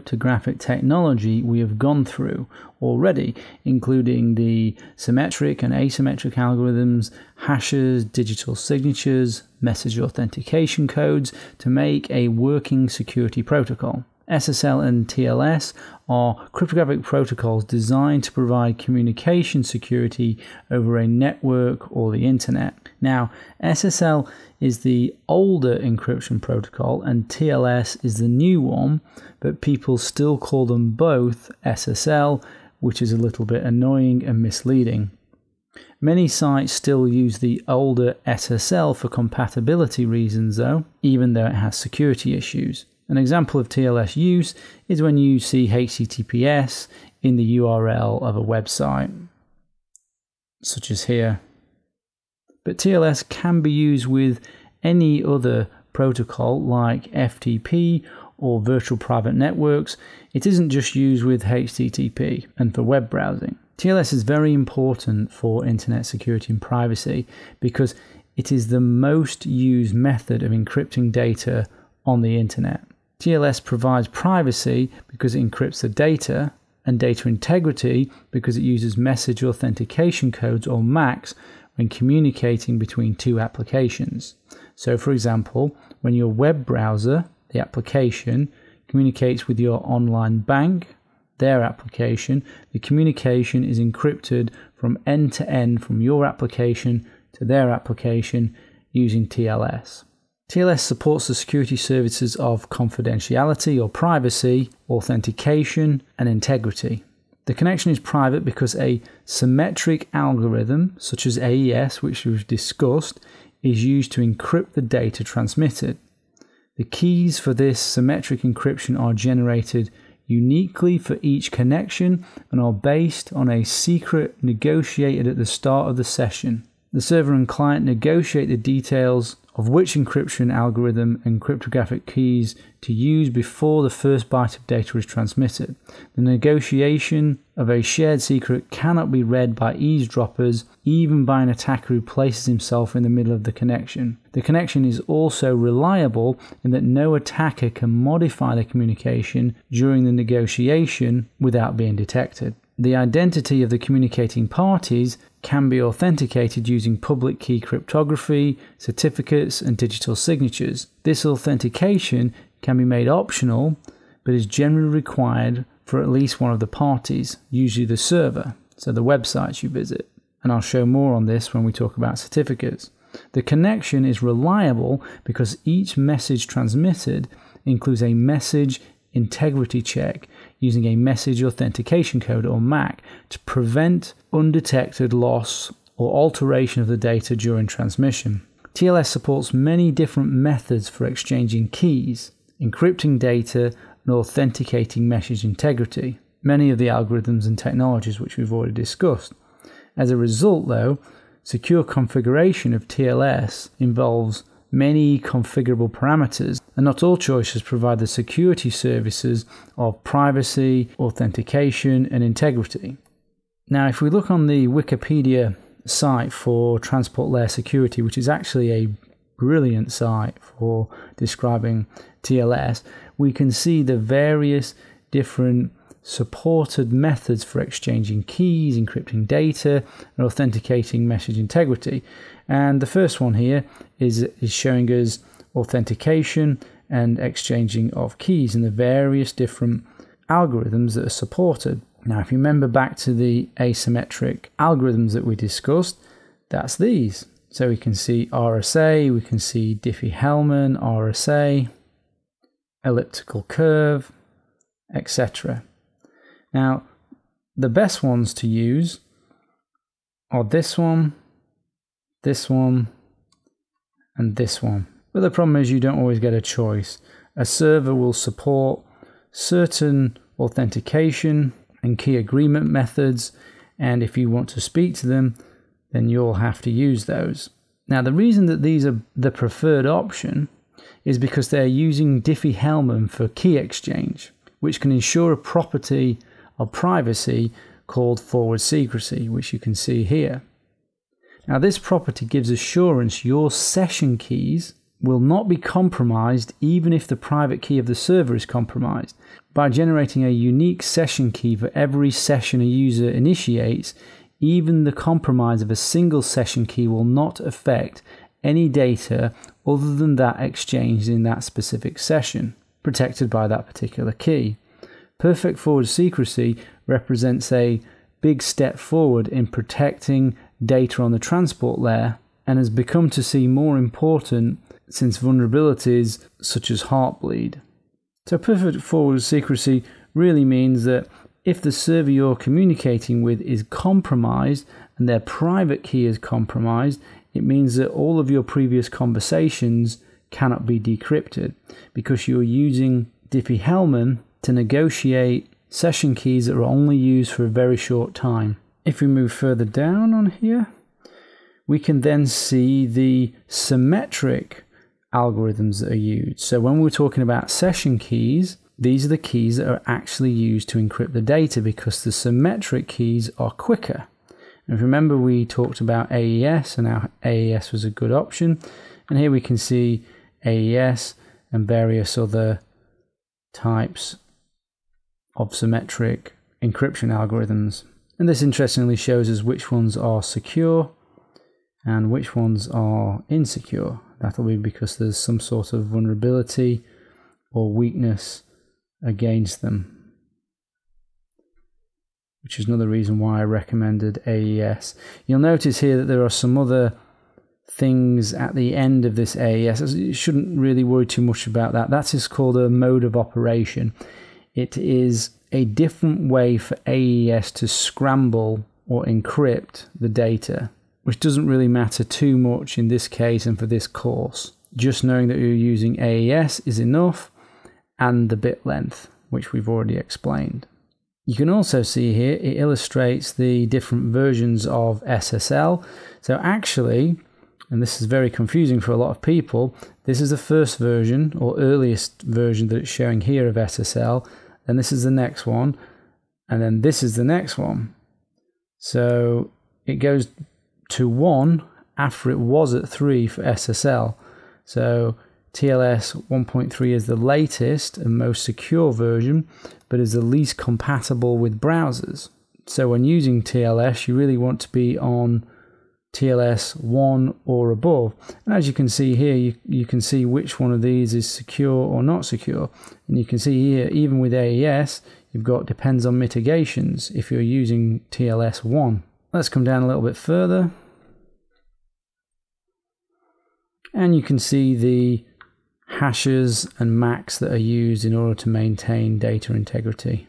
cryptographic technology we have gone through already, including the symmetric and asymmetric algorithms, hashes, digital signatures, message authentication codes to make a working security protocol. SSL and TLS are cryptographic protocols designed to provide communication security over a network or the internet. Now, SSL is the older encryption protocol and TLS is the new one, but people still call them both SSL, which is a little bit annoying and misleading. Many sites still use the older SSL for compatibility reasons, though, even though it has security issues. An example of TLS use is when you see HTTPS in the URL of a website, such as here. But TLS can be used with any other protocol like FTP or virtual private networks. It isn't just used with HTTP and for web browsing. TLS is very important for internet security and privacy because it is the most used method of encrypting data on the internet. TLS provides privacy because it encrypts the data, and data integrity because it uses message authentication codes or MACs when communicating between two applications. So, for example, when your web browser, the application, communicates with your online bank, their application, the communication is encrypted from end to end from your application to their application using TLS. TLS supports the security services of confidentiality or privacy, authentication, and integrity. The connection is private because a symmetric algorithm, such as AES, which we've discussed, is used to encrypt the data transmitted. The keys for this symmetric encryption are generated uniquely for each connection and are based on a secret negotiated at the start of the session. The server and client negotiate the details of which encryption algorithm and cryptographic keys to use before the first byte of data is transmitted. The negotiation of a shared secret cannot be read by eavesdroppers, even by an attacker who places himself in the middle of the connection. The connection is also reliable in that no attacker can modify the communication during the negotiation without being detected. The identity of the communicating parties can be authenticated using public key cryptography, certificates, and digital signatures. This authentication can be made optional, but is generally required for at least one of the parties, usually the server, so the websites you visit. And I'll show more on this when we talk about certificates. The connection is reliable because each message transmitted includes a message integrity check using a message authentication code or MAC to prevent undetected loss or alteration of the data during transmission. TLS supports many different methods for exchanging keys, encrypting data, and authenticating message integrity, many of the algorithms and technologies which we've already discussed. As a result, though, secure configuration of TLS involves many configurable parameters, and not all choices provide the security services of privacy, authentication, and integrity. Now, if we look on the Wikipedia site for transport layer security, which is actually a brilliant site for describing TLS, we can see the various different supported methods for exchanging keys, encrypting data, and authenticating message integrity. And the first one here is, is showing us authentication and exchanging of keys and the various different algorithms that are supported. Now, if you remember back to the asymmetric algorithms that we discussed, that's these. So we can see RSA, we can see Diffie-Hellman, RSA, elliptical curve, etc. Now, the best ones to use are this one, this one, and this one. But the problem is you don't always get a choice. A server will support certain authentication and key agreement methods, and if you want to speak to them, then you'll have to use those. Now, the reason that these are the preferred option is because they're using Diffie-Hellman for key exchange, which can ensure a property of privacy called forward secrecy, which you can see here. Now, this property gives assurance your session keys will not be compromised even if the private key of the server is compromised. By generating a unique session key for every session a user initiates, even the compromise of a single session key will not affect any data other than that exchanged in that specific session, protected by that particular key. Perfect forward secrecy represents a big step forward in protecting data on the transport layer and has become to see more important since vulnerabilities such as Heartbleed. So, perfect forward secrecy really means that if the server you're communicating with is compromised and their private key is compromised, it means that all of your previous conversations cannot be decrypted because you're using Diffie-Hellman to negotiate session keys that are only used for a very short time. If we move further down on here, we can then see the symmetric algorithms that are used. So when we're talking about session keys, these are the keys that are actually used to encrypt the data because the symmetric keys are quicker. And remember, we talked about AES and how AES was a good option. And here we can see AES and various other types of symmetric encryption algorithms. And this interestingly shows us which ones are secure and which ones are insecure. That'll be because there's some sort of vulnerability or weakness against them. Which is another reason why I recommended AES. You'll notice here that there are some other things at the end of this AES. You shouldn't really worry too much about that. That is called a mode of operation. It is a different way for AES to scramble or encrypt the data which doesn't really matter too much in this case and for this course. Just knowing that you're using AES is enough and the bit length, which we've already explained. You can also see here it illustrates the different versions of SSL. So actually, and this is very confusing for a lot of people, this is the first version or earliest version that it's showing here of SSL, and this is the next one, and then this is the next one. So it goes to 1 after it was at 3 for SSL. So TLS 1.3 is the latest and most secure version, but is the least compatible with browsers. So when using TLS, you really want to be on TLS 1 or above. And as you can see here, you, you can see which one of these is secure or not secure. And you can see here, even with AES, you've got depends on mitigations if you're using TLS 1. Let's come down a little bit further. And you can see the hashes and MACs that are used in order to maintain data integrity.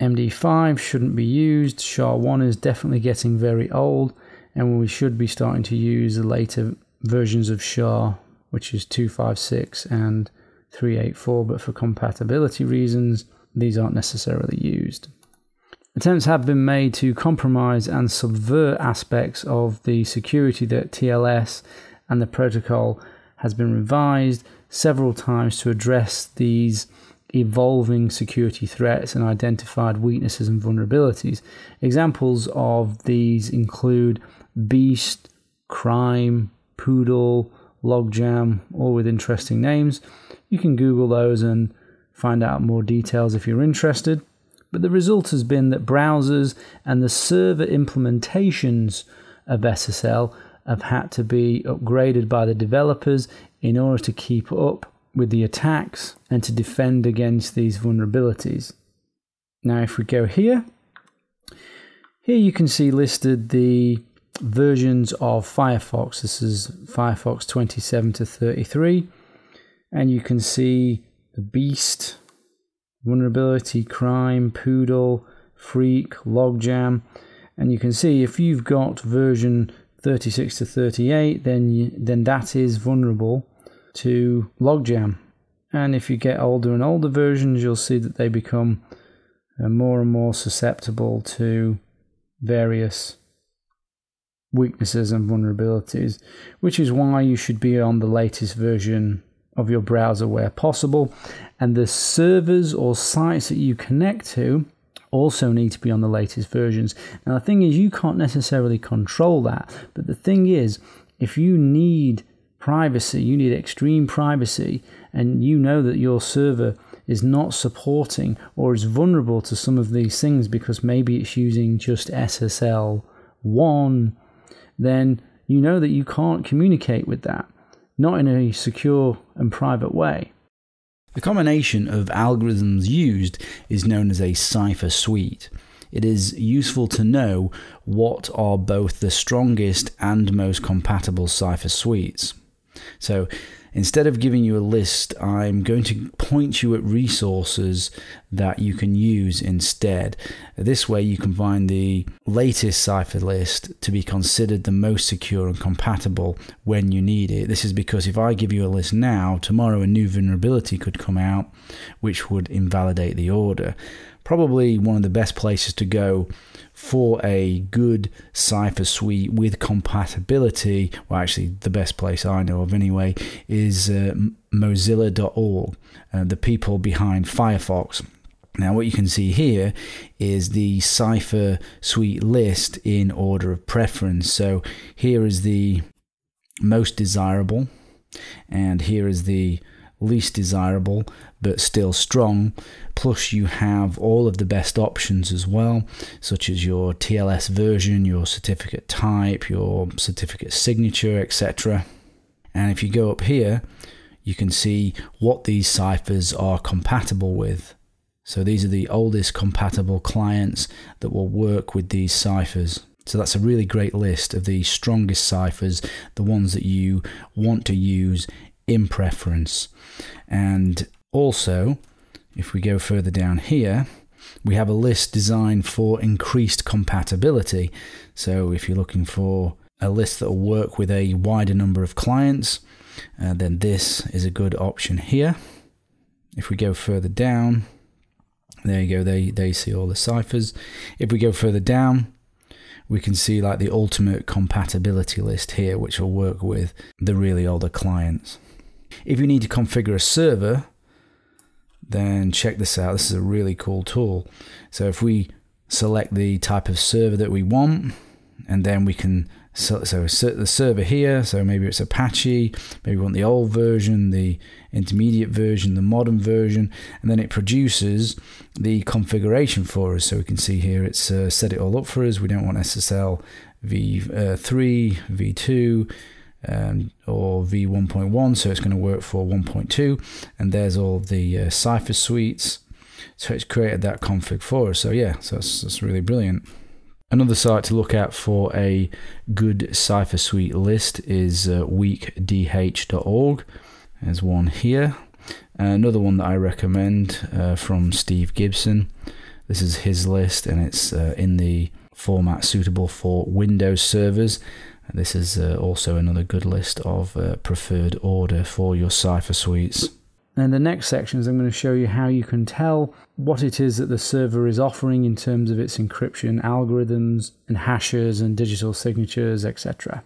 MD5 shouldn't be used. SHA-1 is definitely getting very old, and we should be starting to use the later versions of SHA, which is 256 and 384, but for compatibility reasons, these aren't necessarily used. Attempts have been made to compromise and subvert aspects of the security that TLS and the protocol has been revised several times to address these evolving security threats and identified weaknesses and vulnerabilities. Examples of these include Beast, Crime, Poodle, Logjam, all with interesting names. You can Google those and find out more details if you're interested. But the result has been that browsers and the server implementations of SSL have had to be upgraded by the developers in order to keep up with the attacks and to defend against these vulnerabilities. Now, if we go here, here you can see listed the versions of Firefox. This is Firefox 27 to 33, and you can see the Beast vulnerability, crime, poodle, freak, logjam. And you can see if you've got version 36 to 38, then you, then that is vulnerable to logjam. And if you get older and older versions, you'll see that they become uh, more and more susceptible to various weaknesses and vulnerabilities, which is why you should be on the latest version of your browser where possible. And the servers or sites that you connect to also need to be on the latest versions. Now, the thing is, you can't necessarily control that. But the thing is, if you need privacy, you need extreme privacy, and you know that your server is not supporting or is vulnerable to some of these things because maybe it's using just SSL 1, then you know that you can't communicate with that, not in a secure and private way. The combination of algorithms used is known as a cipher suite. It is useful to know what are both the strongest and most compatible cipher suites. So Instead of giving you a list, I'm going to point you at resources that you can use instead. This way, you can find the latest cipher list to be considered the most secure and compatible when you need it. This is because if I give you a list now, tomorrow a new vulnerability could come out which would invalidate the order. Probably one of the best places to go for a good cipher suite with compatibility, well, actually, the best place I know of anyway, is uh, Mozilla.org, uh, the people behind Firefox. Now, what you can see here is the cipher suite list in order of preference. So, here is the most desirable, and here is the least desirable but still strong. Plus, you have all of the best options as well, such as your TLS version, your certificate type, your certificate signature, etc. And if you go up here, you can see what these ciphers are compatible with. So these are the oldest compatible clients that will work with these ciphers. So that's a really great list of the strongest ciphers, the ones that you want to use in preference. And also, if we go further down here, we have a list designed for increased compatibility. So if you're looking for a list that will work with a wider number of clients, uh, then this is a good option here. If we go further down, there you go, they, they see all the ciphers. If we go further down, we can see like the ultimate compatibility list here, which will work with the really older clients. If you need to configure a server, then check this out. This is a really cool tool. So if we select the type of server that we want, and then we can so, so the server here. So maybe it's Apache, maybe we want the old version, the intermediate version, the modern version, and then it produces the configuration for us. So we can see here it's uh, set it all up for us. We don't want SSL v3, uh, v2 um, or v1.1 so it's going to work for 1.2 and there's all the uh, cipher suites. So it's created that config for us so yeah so that's, that's really brilliant. Another site to look at for a good cipher suite list is uh, weakdh.org there's one here. Another one that i recommend uh, from steve gibson. This is his list and it's uh, in the format suitable for windows servers this is uh, also another good list of uh, preferred order for your cipher suites. And the next sections, I'm going to show you how you can tell what it is that the server is offering in terms of its encryption algorithms and hashes and digital signatures, etc.